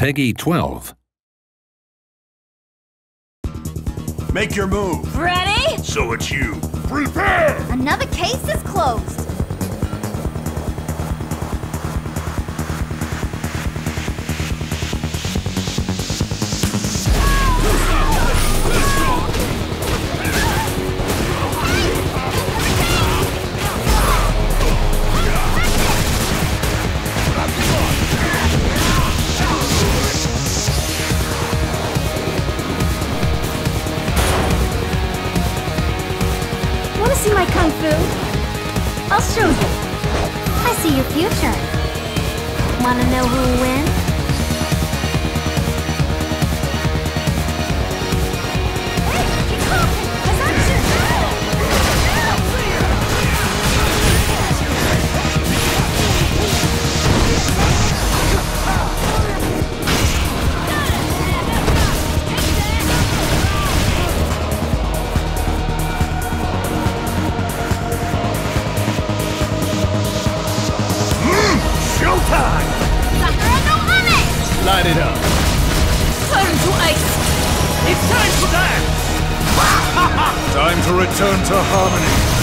Peggy 12. Make your move. Ready? So it's you. Prepare! Another case is closed. Want to see my kung fu? I'll show you. I see your future. Wanna know who'll win? Light it up. Turn to ice. It's time to dance! time to return to harmony.